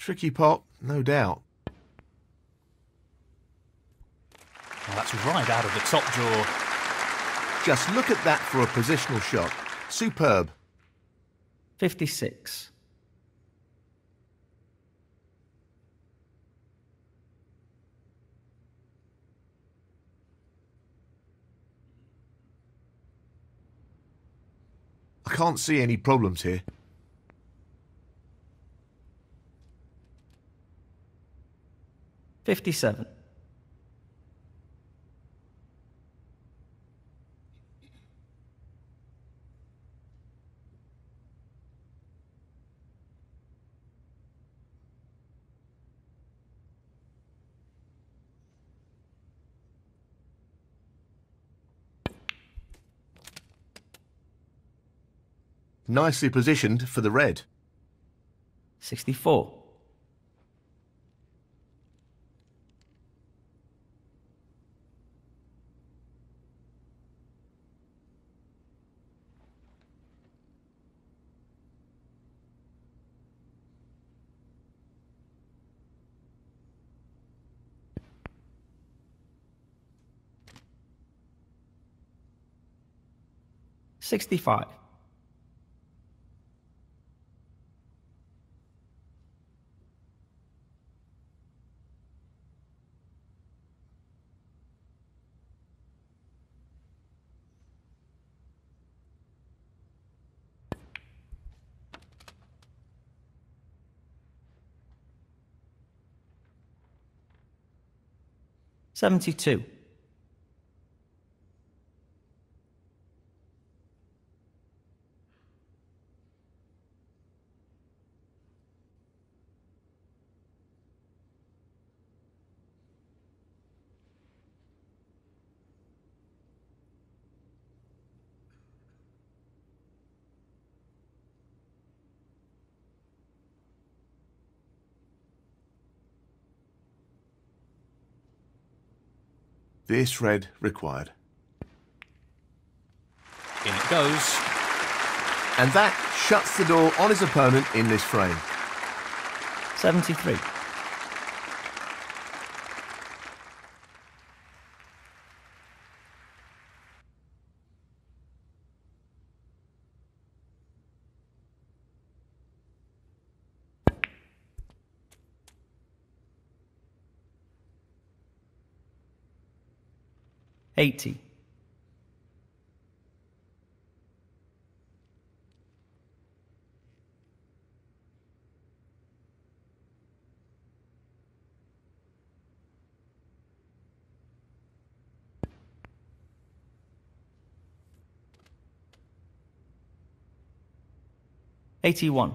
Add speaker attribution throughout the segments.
Speaker 1: Tricky pot, no doubt.
Speaker 2: Well, that's right out of the top drawer.
Speaker 1: Just look at that for a positional shot. Superb.
Speaker 3: 56.
Speaker 1: I can't see any problems here.
Speaker 3: Fifty-seven.
Speaker 1: Nicely positioned for the red.
Speaker 3: 64. Sixty-five. Seventy-two.
Speaker 1: This red required.
Speaker 2: In it goes.
Speaker 1: And that shuts the door on his opponent in this frame.
Speaker 3: 73. 80. Eighty one.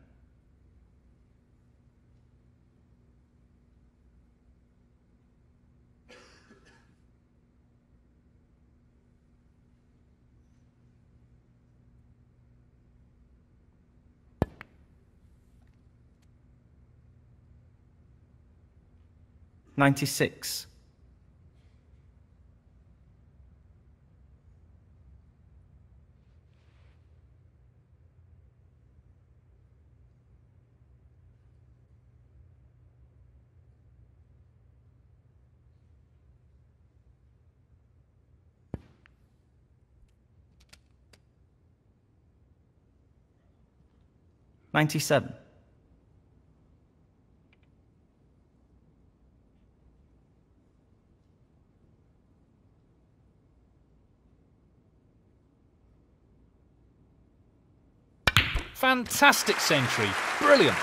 Speaker 3: Ninety-six. Ninety-seven.
Speaker 2: Fantastic century. Brilliant.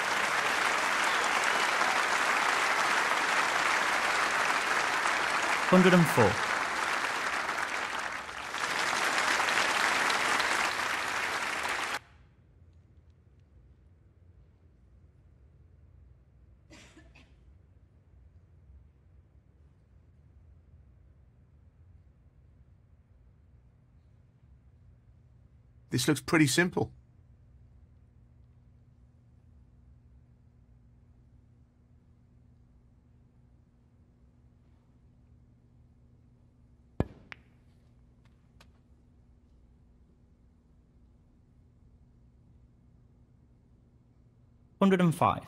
Speaker 3: 104.
Speaker 1: This looks pretty simple.
Speaker 3: Hundred and five.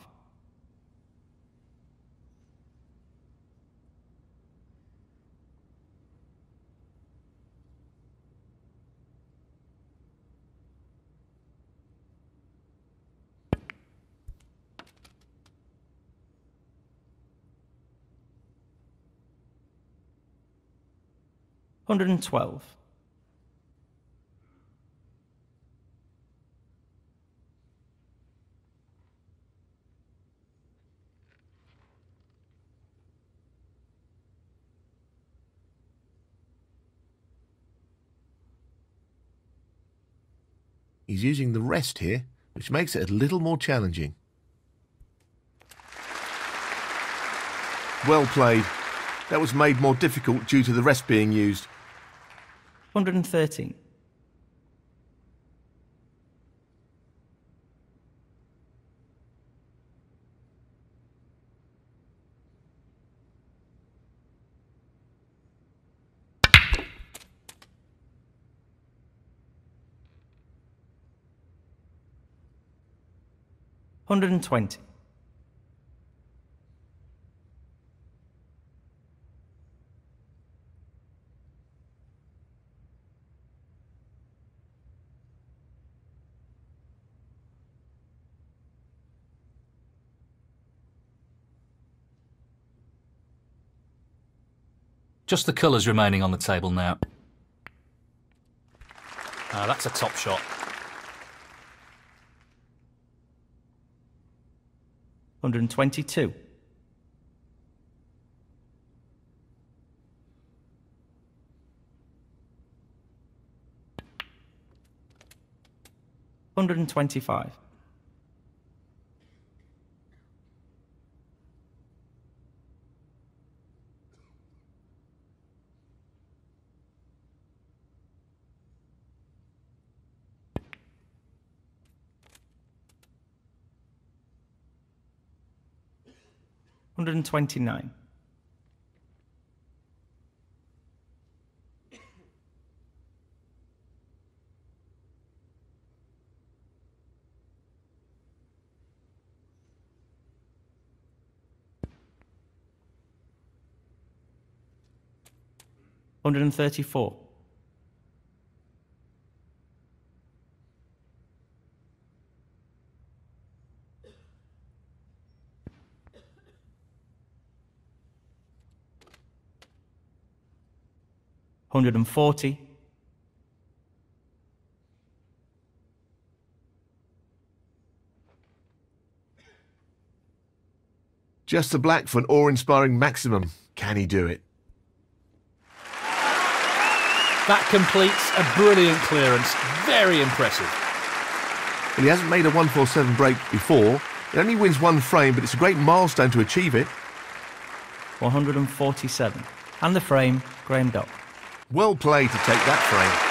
Speaker 3: Hundred and twelve.
Speaker 1: He's using the rest here, which makes it a little more challenging. Well played. That was made more difficult due to the rest being used.
Speaker 3: 113. Hundred and twenty.
Speaker 2: Just the colours remaining on the table now. Ah, that's a top shot.
Speaker 3: Hundred and twenty-two. Hundred and twenty-five. 129. Hundred and thirty four. 140.
Speaker 1: Just the black for an awe-inspiring maximum. Can he do it?
Speaker 2: That completes a brilliant clearance. Very impressive.
Speaker 1: Well, he hasn't made a 147 break before. It only wins one frame, but it's a great milestone to achieve it.
Speaker 3: 147. And the frame, Graeme Dott.
Speaker 1: Well played to take that frame.